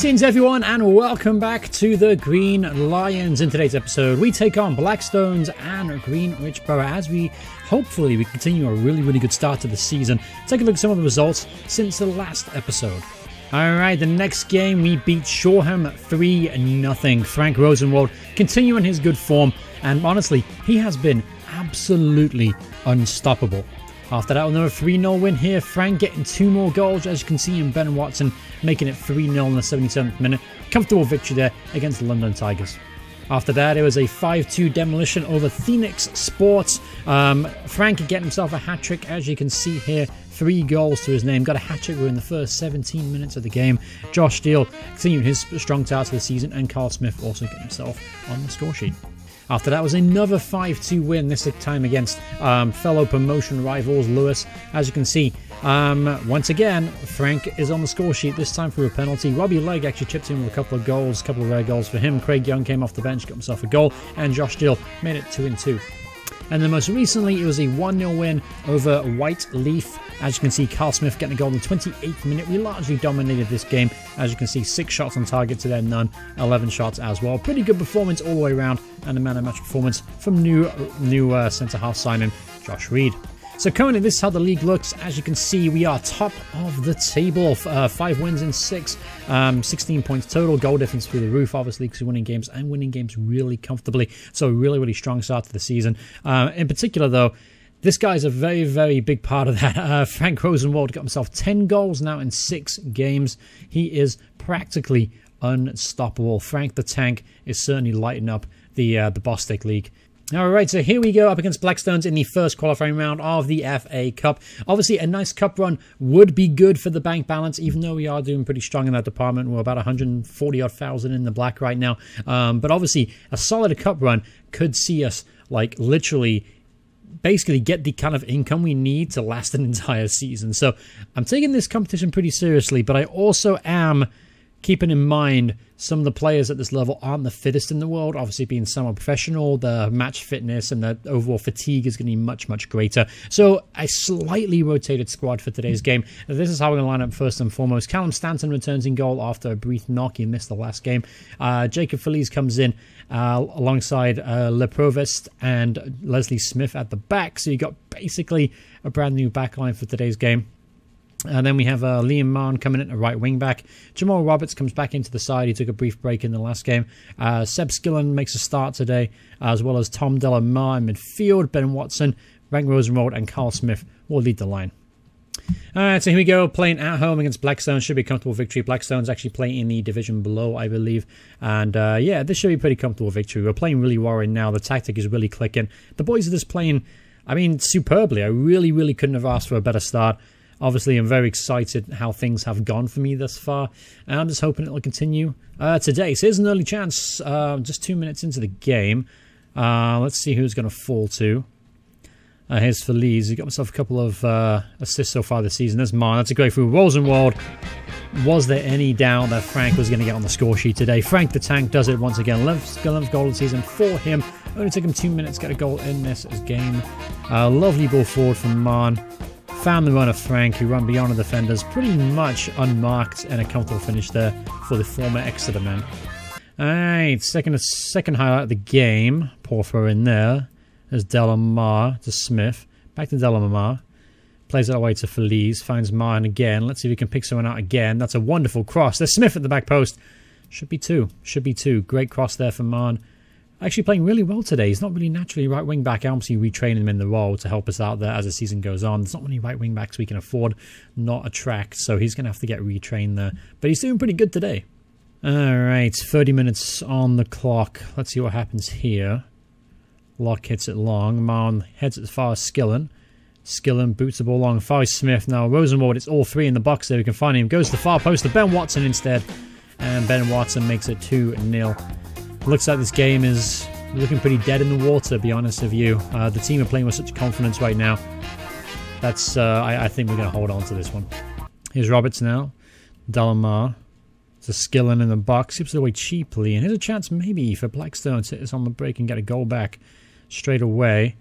Greetings, everyone, and welcome back to the Green Lions. In today's episode, we take on Blackstones and Greenwich Borough as we hopefully we continue a really, really good start to the season. Take a look at some of the results since the last episode. All right, the next game we beat Shoreham 3 0. Frank Rosenwald continuing his good form, and honestly, he has been absolutely unstoppable. After that, another 3 0 win here. Frank getting two more goals, as you can see, and Ben Watson making it 3 0 in the 77th minute. Comfortable victory there against the London Tigers. After that, it was a 5 2 demolition over Phoenix Sports. Um, Frank getting himself a hat trick, as you can see here. Three goals to his name. Got a hat trick within the first 17 minutes of the game. Josh Steele continuing his strong start to the season, and Carl Smith also getting himself on the score sheet. After that was another 5-2 win, this time against um, fellow promotion rivals Lewes. As you can see, um, once again, Frank is on the score sheet, this time for a penalty. Robbie Legg actually chipped in with a couple of goals, a couple of rare goals for him. Craig Young came off the bench, got himself a goal, and Josh Steele made it 2 and 2. And then most recently, it was a 1 0 win over Whyteleafe. As you can see, Carl Smith getting a goal in the 28th minute. We largely dominated this game. As you can see, six shots on target to their none, 11 shots as well. Pretty good performance all the way around, and a man of match performance from new new uh, centre half signing Josh Reed. So currently, this is how the league looks. As you can see, we are top of the table. Uh, five wins in six, um, 16 points total. Goal difference through the roof, obviously, because we're winning games and winning games really comfortably. So really, really strong start to the season. Uh, in particular, though, this guy's a very, very big part of that. Uh, Frank Rosenwald got himself 10 goals now in six games. He is practically unstoppable. Frank the Tank is certainly lighting up the uh, the Bostik League. All right, so here we go up against Blackstones in the first qualifying round of the FA Cup. Obviously, a nice cup run would be good for the bank balance, even though we are doing pretty strong in that department. We're about 140 odd thousand in the black right now. Um, but obviously, a solid cup run could see us like literally basically get the kind of income we need to last an entire season. So I'm taking this competition pretty seriously, but I also am keeping in mind some of the players at this level aren't the fittest in the world. Obviously, being somewhat professional, the match fitness and the overall fatigue is going to be much, much greater. So, a slightly rotated squad for today's game. This is how we're going to line up first and foremost. Callum Stanton returns in goal after a brief knock. He missed the last game. Uh, Jacob Feliz comes in uh, alongside uh, Le Provost and Leslie Smith at the back. So, you got basically a brand new backline for today's game. And then we have uh, Liam Mahon coming in at right wing back. Jamal Roberts comes back into the side. He took a brief break in the last game. Uh, Seb Skillen makes a start today, as well as Tom Delamar in midfield. Ben Watson, Frank Rosenwald, and Carl Smith will lead the line. All right, so here we go. Playing at home against Blackstone should be a comfortable victory. Blackstone's actually playing in the division below, I believe. And uh, yeah, this should be a pretty comfortable victory. We're playing really well right now. The tactic is really clicking. The boys are just playing, I mean, superbly. I really, really couldn't have asked for a better start. Obviously, I'm very excited how things have gone for me thus far, and I'm just hoping it will continue uh, today. So here's an early chance, uh, just two minutes into the game. Uh, let's see who's going to fall to. Uh, here's Feliz. He got himself a couple of uh, assists so far this season. There's mine. That's a great through. Rosenwald. Was there any doubt that Frank was going to get on the score sheet today? Frank the Tank does it once again. 11th goal of the season for him. Only took him two minutes to get a goal in this game. Uh, lovely ball forward from Mahon. Found the run of Frank, who ran beyond the defenders, pretty much unmarked, and a comfortable finish there for the former Exeter man. Alright, second second highlight of the game. Throw in there. There's Delamar to Smith. Back to Delamar. Plays it away to Feliz. Finds Martin again. Let's see if we can pick someone out again. That's a wonderful cross. There's Smith at the back post. Should be two. Should be two. Great cross there for Mahon actually playing really well today. He's not really naturally right wing back. I Obviously, retraining him in the role to help us out there as the season goes on. There's not many right wing backs we can afford, not attract, so he's going to have to get retrained there. But he's doing pretty good today. All right, 30 minutes on the clock. Let's see what happens here. Lock hits it long. Mahon heads it as far as Skillen. Skillen boots the ball long. Far Smith. Now Rosenwald, it's all three in the box there. We can find him. Goes to the far post to Ben Watson instead. And Ben Watson makes it 2 0. Looks like this game is looking pretty dead in the water, to be honest with you. Uh, the team are playing with such confidence right now. That's uh, I, I, think we're going to hold on to this one. Here's Roberts now. Delamar. It's a Skillen in the box. Skips it away cheaply. And here's a chance maybe for Blackstone to hit this on the break and get a goal back straight away.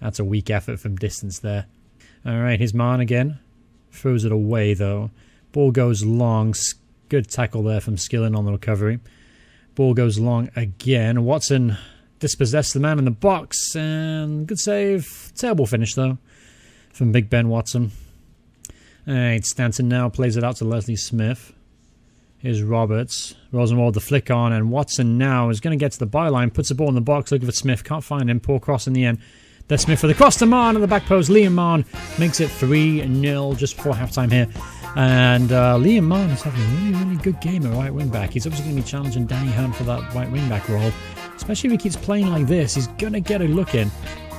That's a weak effort from distance there. All right, here's Mahon again. Throws it away, though. Ball goes long. Good tackle there from Skillen on the recovery. Ball goes long again. Watson dispossessed the man in the box, and good save. Terrible finish, though, from Big Ben Watson. Alright, Stanton now plays it out to Leslie Smith. Here's Roberts. Rosenwald the flick on, and Watson now is going to get to the byline, puts the ball in the box, looking for Smith, can't find him, poor cross in the end. There's Smith for the cross to Mahon on the back post. Liam Mahon makes it 3 0 just before halftime here. And uh, Liam Mahon is having a really, really good game at right wing back. He's obviously going to be challenging Danny Hunt for that right wing back role. Especially if he keeps playing like this, he's going to get a look in.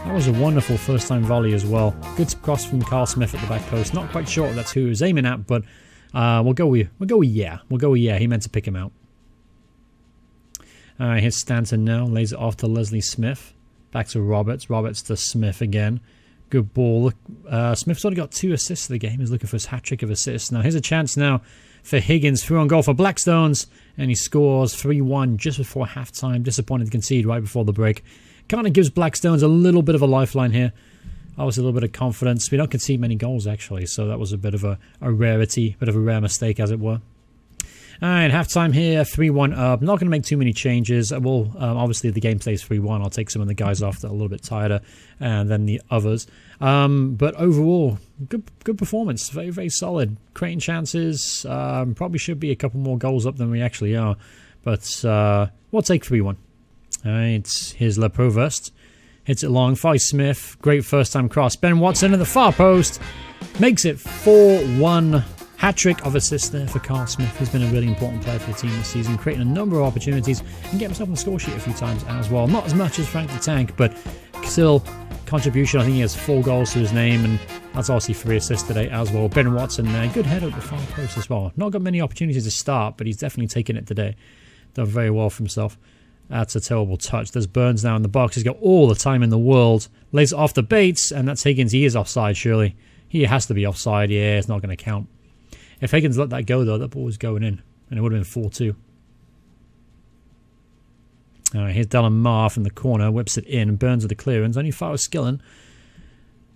That was a wonderful first time volley as well. Good cross from Carl Smith at the back post. Not quite sure that's who he was aiming at, but uh, we'll go with we'll go with yeah. We'll go with yeah. He meant to pick him out. All right, here's Stanton now. Lays it off to Leslie Smith. Back to Roberts. Roberts to Smith again. Good ball. Uh, Smith's already got two assists of the game. He's looking for his hat trick of assists. Now here's a chance now for Higgins through on goal for Blackstones, and he scores 3-1 just before halftime. Disappointed to concede right before the break. Kind of gives Blackstones a little bit of a lifeline here. Obviously, a little bit of confidence. We don't concede many goals, actually, so that was a bit of a, a rarity, bit of a rare mistake, as it were. All right, halftime here, 3 1 up. Not going to make too many changes. Well, um, obviously, the game plays 3 1. I'll take some of the guys off that are a little bit tighter and then the others. Um, but overall, good good performance. Very, very solid. Creating chances. Um, probably should be a couple more goals up than we actually are. But uh, we'll take 3 1. All right, here's Le Provost. Hits it long. Fi Smith. Great first time cross. Ben Watson at the far post. Makes it 4 1. Hat trick of assists there for Carl Smith, who's been a really important player for the team this season, creating a number of opportunities and getting himself on the score sheet a few times as well. Not as much as Frank the Tank, but still contribution. I think he has four goals to his name, and that's obviously three assists today as well. Ben Watson there, good head at the far post as well. Not got many opportunities to start, but he's definitely taken it today. Done very well for himself. That's a terrible touch. There's Burns now in the box. He's got all the time in the world. Lays it off the Bates, and that's Higgins. He is offside, surely. He has to be offside. Yeah, it's not going to count. If Higgins let that go, though, that ball was going in, and it would have been 4 2. All right, here's Delamar from the corner, whips it in, Burns with the clearance. Only far with Skillen.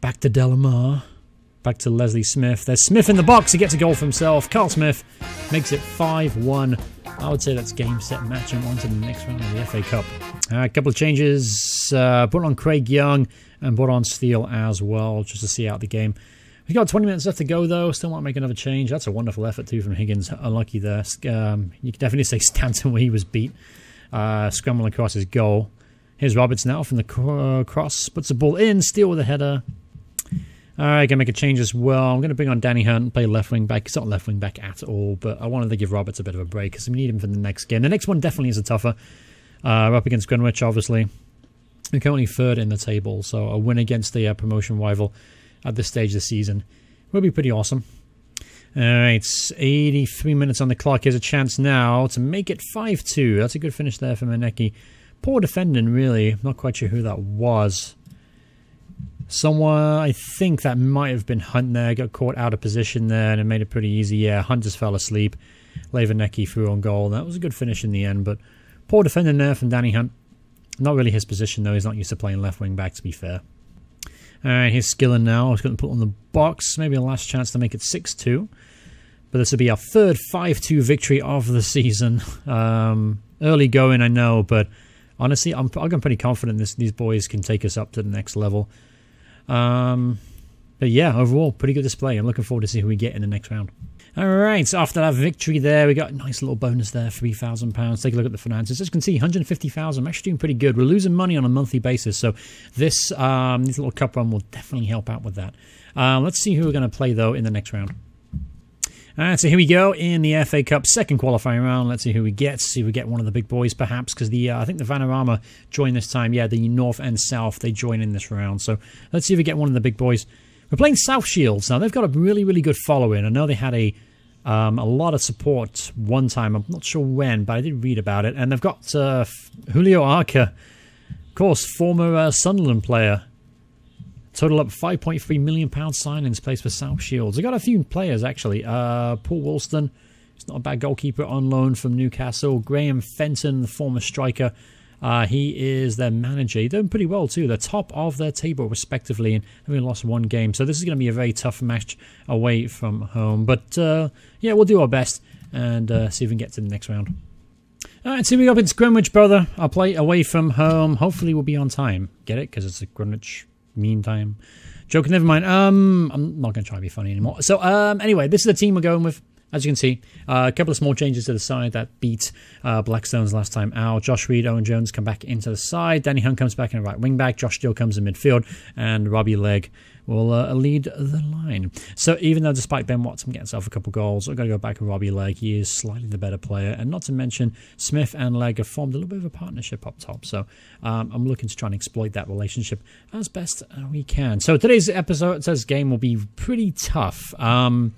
Back to Delamar. Back to Leslie Smith. There's Smith in the box. He gets a goal for himself. Carl Smith makes it 5 1. I would say that's game, set, match, and on to the next round of the FA Cup. Uh, a couple of changes. Uh, put on Craig Young and put on Steele as well, just to see out the game. We've got 20 minutes left to go, though. Still want to make another change. That's a wonderful effort, too, from Higgins. Unlucky there. Um, you can definitely say Stanton where he was beat. Uh, scrambling across his goal. Here's Roberts now from the cross. Puts the ball in. Steele with a header. All right, going to make a change as well. I'm going to bring on Danny Hunt, and play left wing back. He's not left wing back at all, but I wanted to give Roberts a bit of a break because we need him for the next game. The next one definitely is a tougher. Uh, up against Greenwich, obviously. We're currently third in the table, so a win against the uh, promotion rival at this stage of the season will be pretty awesome. All right, 83 minutes on the clock. Here's a chance now to make it 5 2. That's a good finish there for Maneki. Poor defending, really. Not quite sure who that was. Someone, I think that might have been Hunt there, got caught out of position there and it made it pretty easy. Yeah, Hunt just fell asleep. Levanecki threw on goal. That was a good finish in the end, but poor defending there from Danny Hunt. Not really his position, though. He's not used to playing left wing back, to be fair. Alright, here's Skillen now. He's going to put on the box. Maybe a last chance to make it 6 2. But this will be our third 5 2 victory of the season. Um, early going, I know, but honestly, I'm, I'm pretty confident this, these boys can take us up to the next level. Um, but yeah, overall, pretty good display. I'm looking forward to see who we get in the next round. All right, so after that victory there, we got a nice little bonus there, £3,000. Take a look at the finances. As you can see, 150000 I'm actually doing pretty good. We're losing money on a monthly basis, so this, um, this little cup run will definitely help out with that. Uh, let's see who we're going to play, though, in the next round. All right, so here we go in the FA Cup second qualifying round. Let's see who we get. See if we get one of the big boys, perhaps, because the uh, I think the Vanarama join this time. Yeah, the North and South they join in this round. So let's see if we get one of the big boys. We're playing South Shields now. They've got a really really good following. I know they had a um, a lot of support one time. I'm not sure when, but I did read about it. And they've got uh, Julio Arca, of course, former uh, Sunderland player Total up £5.3 million signings placed for South Shields. I got a few players actually. Uh, Paul Woolston, he's not a bad goalkeeper on loan from Newcastle. Graham Fenton, the former striker. Uh, he is their manager. They're doing pretty well too. They're top of their table respectively and having lost one game. So this is going to be a very tough match away from home. But uh, yeah, we'll do our best and uh, see if we can get to the next round. All right, see we up. It's Greenwich Borough. I'll play away from home. Hopefully, we'll be on time. Get it? Because it's a Greenwich mean time. Joke, never mind. Um, I'm not going to try to be funny anymore. So, um, anyway, this is the team we're going with. As you can see, uh, a couple of small changes to the side that beat uh, Blackstone's last time out. Josh Reed, Owen Jones come back into the side. Danny Hunt comes back in right wing back. Josh Steele comes in midfield. And Robbie Legg will uh, lead the line. So even though despite Ben Watson getting himself a couple goals, I've got to go back to Robbie Legg. He is slightly the better player. And not to mention, Smith and Legg have formed a little bit of a partnership up top. So um, I'm looking to try and exploit that relationship as best we can. So today's episode, says game will be pretty tough. Um,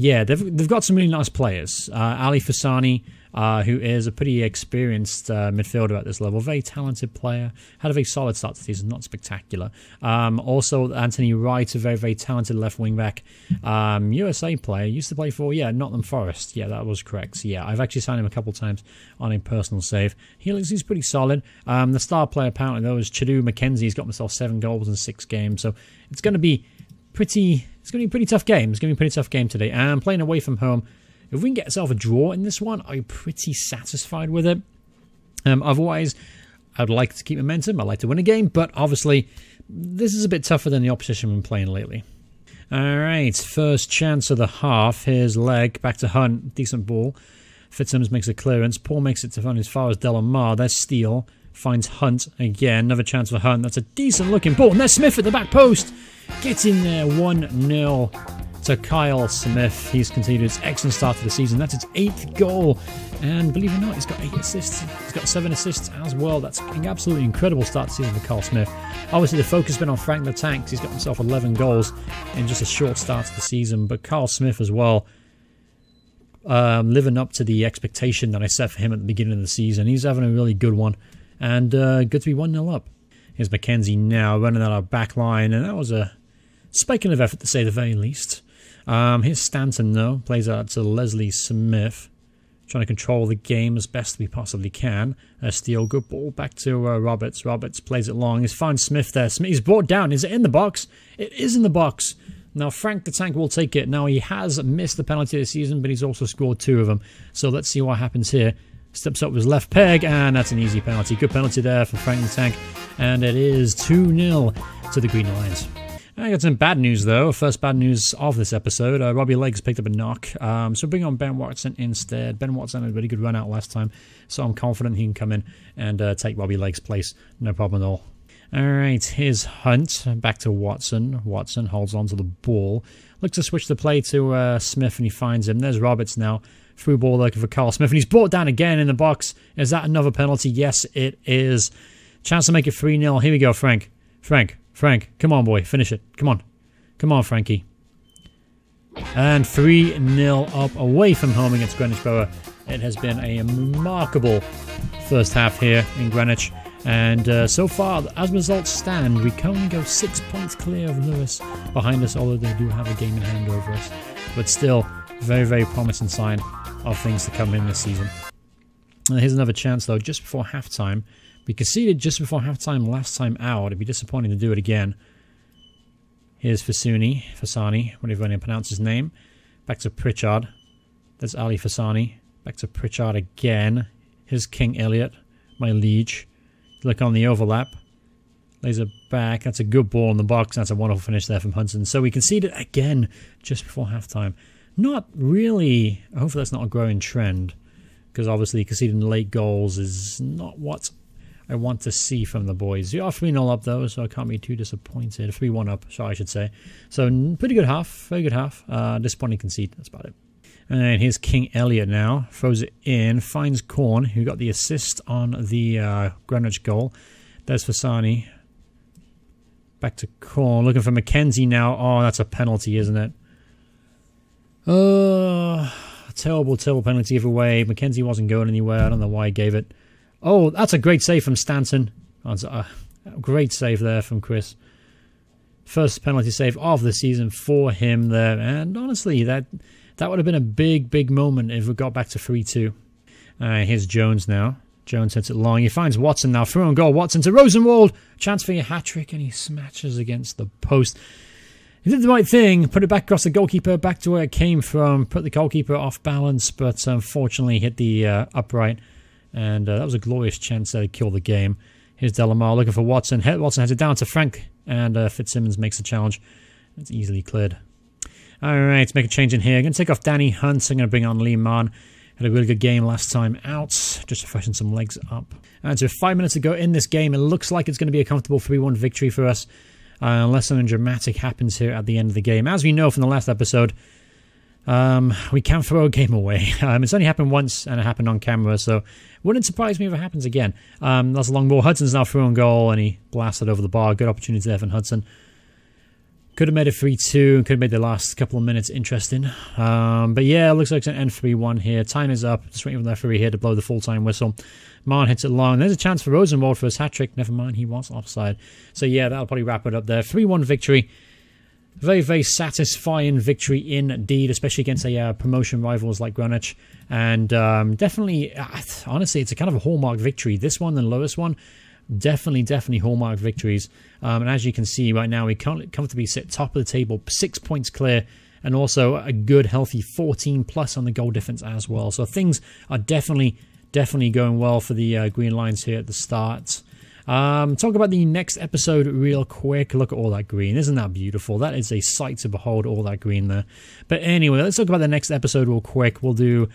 yeah, they've they've got some really nice players. Uh, Ali Fasani, uh, who is a pretty experienced uh, midfielder at this level, very talented player, had a very solid start to the season, not spectacular. Um, also, Anthony Wright, a very very talented left wing back, um, USA player, used to play for yeah Nottingham Forest. Yeah, that was correct. So, yeah, I've actually signed him a couple times on a personal save. He looks he's pretty solid. Um, the star player apparently though is Chidu McKenzie. He's got himself seven goals in six games, so it's going to be pretty. It's going to be a pretty tough game. It's going to be a pretty tough game today. And I'm playing away from home. If we can get ourselves a draw in this one, I'm pretty satisfied with it. Um, otherwise, I'd like to keep momentum. I'd like to win a game, but obviously, this is a bit tougher than the opposition we've been playing lately. All right, first chance of the half. Here's Legg back to Hunt. Decent ball. Fitzsimmons makes a clearance. Paul makes it to Hunt as far as Delamar. There's Steele. Finds Hunt again. Another chance for Hunt. That's a decent looking ball. And there's Smith at the back post. Get in there 1 0 to Kyle Smith. He's continued his excellent start to the season. That's his eighth goal. And believe it or not, he's got eight assists. He's got seven assists as well. That's an absolutely incredible start to the season for Kyle Smith. Obviously, the focus has been on Frank the. He's got himself 11 goals in just a short start to the season. But Kyle Smith as well, um, living up to the expectation that I set for him at the beginning of the season. He's having a really good one. And uh, good to be 1 0 up. Here's McKenzie now running out our back line. And that was a spiking of effort to say the very least. Um, here's Stanton though, plays out to Leslie Smith, trying to control the game as best we possibly can. Uh, Steele, good ball back to uh, Roberts. Roberts plays it long. He's found Smith there. Smith, he's brought down. Is it in the box? It is in the box. Now Frank the Tank will take it. Now he has missed the penalty this season, but he's also scored two of them. So let's see what happens here. Steps up with his left peg, and that's an easy penalty. Good penalty there for Frank the Tank, and it is 2 0 to the Green Lions. I got some bad news though. First bad news of this episode: uh, Robbie Legg's picked up a knock, um, so bring on Ben Watson instead. Ben Watson had a really good run out last time, so I'm confident he can come in and uh, take Robbie Legg's place, no problem at all. All right, here's Hunt back to Watson. Watson holds on to the ball, looks to switch the play to uh, Smith, and he finds him. There's Roberts now. Through ball looking for Carl Smith, and he's brought down again in the box. Is that another penalty? Yes, it is. Chance to make it 3 0. Here we go, Frank. Frank, Frank, come on, boy. Finish it. Come on. Come on, Frankie. And 3 0 up away from home against Greenwich Borough. It has been a remarkable first half here in Greenwich. And uh, so far, as results stand, we can only go six points clear of Lewes behind us, although they do have a game in hand over us. But still, very, very promising sign of things to come in this season. And here's another chance, though, just before halftime. We conceded just before halftime last time out. It'd be disappointing to do it again. Here's Fasuni, Fasani, whatever you want to pronounce his name. Back to Pritchard. There's Ali Fasani. Back to Pritchard again. Here's King Elliott, my liege. Look on the overlap. Lays it back. That's a good ball in the box. That's a wonderful finish there from Hudson. So we conceded again just before halftime. Not really. Hopefully that's not a growing trend. Because obviously conceding late goals is not what I want to see from the boys. You are 3 0 up though, so I can't be too disappointed. 3 1 up, so I should say. So pretty good half, very good half. Uh, disappointing concede, that's about it. And here's King Elliott now. Throws it in, finds Corn, who got the assist on the uh, Greenwich goal. There's Fasani. Back to Corn. looking for McKenzie now. Oh, that's a penalty, isn't it? Oh, terrible, terrible penalty giveaway. McKenzie wasn't going anywhere. I don't know why he gave it. Oh, that's a great save from Stanton. A great save there from Chris. First penalty save of the season for him there. And honestly, that that would have been a big, big moment if we got back to 3 2. Uh, here's Jones now. Jones hits it long. He finds Watson now. Through on goal. Watson to Rosenwald. Chance for a hat trick, and he smashes against the post. He did the right thing, put it back across the goalkeeper, back to where it came from, put the goalkeeper off balance, but unfortunately hit the uh, upright. And uh, that was a glorious chance to kill the game. Here's Delamar looking for Watson. Watson has it down to Frank, and uh, Fitzsimmons makes the challenge. It's easily cleared. All right, let's make a change in here. I'm going to take off Danny Hunt. I'm going to bring on Lee Mann. Had a really good game last time out, just to freshen some legs up. And so five minutes to go in this game, it looks like it's going to be a comfortable 3-1 victory for us, uh, unless something dramatic happens here at the end of the game. As we know from the last episode, um, we can't throw a game away. Um, it's only happened once, and it happened on camera, so wouldn't surprise me if it happens again. Um, that's a long ball. Hudson's now through on goal, and he blasted over the bar. Good opportunity there from Hudson. Could have made it 3-2 and could have made the last couple of minutes interesting. Um, but yeah, it looks like it's an end 3-1 here. Time is up. Just waiting for the referee here to blow the full-time whistle. Mann hits it long. There's a chance for Rosenwald for his hat-trick. Never mind, he was offside. So yeah, that'll probably wrap it up there. 3-1 victory. Very, very satisfying victory indeed, especially against a uh, promotion rivals like Greenwich. And um, definitely, uh, honestly, it's a kind of a hallmark victory. This one, the lowest one, definitely, definitely hallmark victories. Um, and as you can see right now, we comfortably sit top of the table, six points clear, and also a good, healthy 14 plus on the goal difference as well. So things are definitely, definitely going well for the uh, Green Lions here at the start. Um, talk about the next episode real quick. Look at all that green. Isn't that beautiful? That is a sight to behold, all that green there. But anyway, let's talk about the next episode real quick. We'll do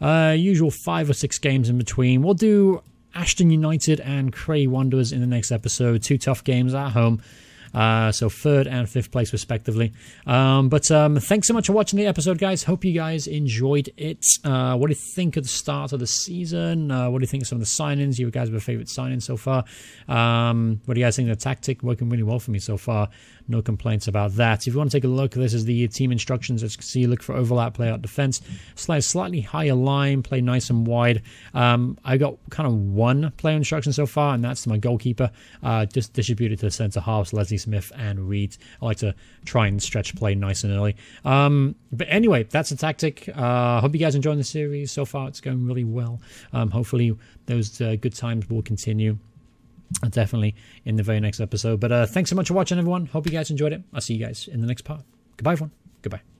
uh, usual five or six games in between. We'll do Ashton United and Cray Wanderers in the next episode. Two tough games at home. Uh, so third and fifth place respectively. Um, but um, thanks so much for watching the episode, guys. Hope you guys enjoyed it. Uh, what do you think of the start of the season? Uh, what do you think of some of the signings? You guys have a favorite signing so far? Um, what do you guys think of the tactic? Working really well for me so far. No complaints about that. If you want to take a look, this is the team instructions. As you can see, look for overlap, play out defense, slide slightly higher line, play nice and wide. Um, I got kind of one player instruction so far, and that's my goalkeeper. Uh, just distributed to the centre halves, Leslie Smith and Reed. I like to try and stretch play nice and early. Um, but anyway, that's the tactic. I uh, hope you guys enjoying the series. So far, it's going really well. Um, hopefully, those uh, good times will continue definitely in the very next episode. But uh, thanks so much for watching, everyone. Hope you guys enjoyed it. I'll see you guys in the next part. Goodbye, everyone. Goodbye.